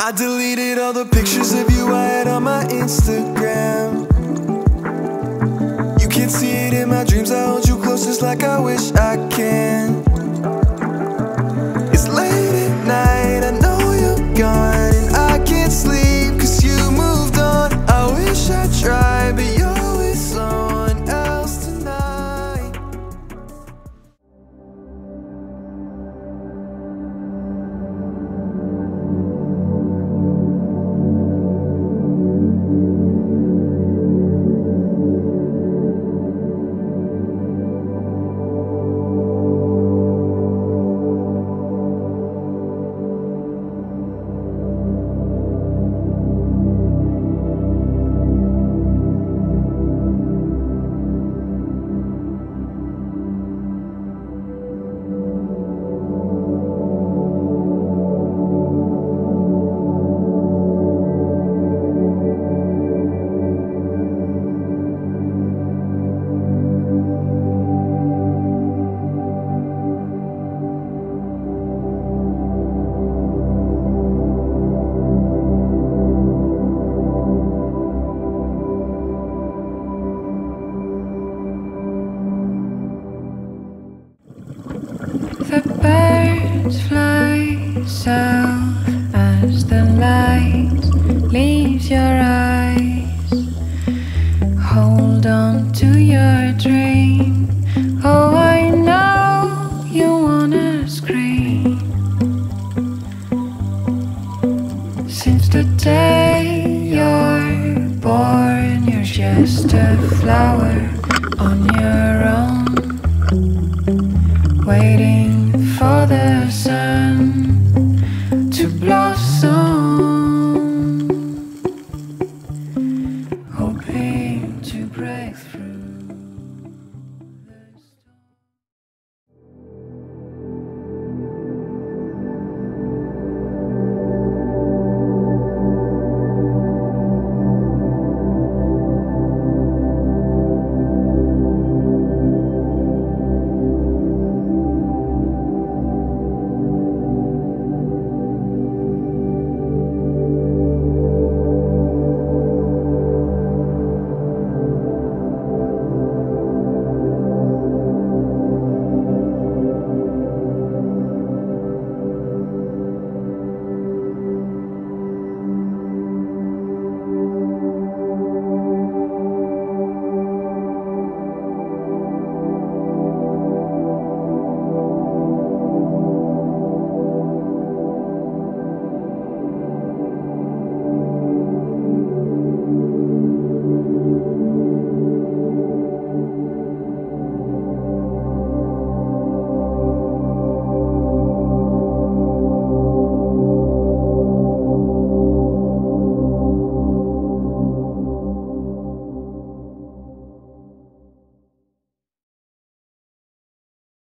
I deleted all the pictures of you I had on my Instagram. You can't see it in my dreams, I hold you closest like I wish The birds fly south as the light leaves your eyes. Hold on to your dream. Oh, I know you wanna scream. Since the day you're born, you're just a flower on your own waiting the sun to blossom, hoping to break through.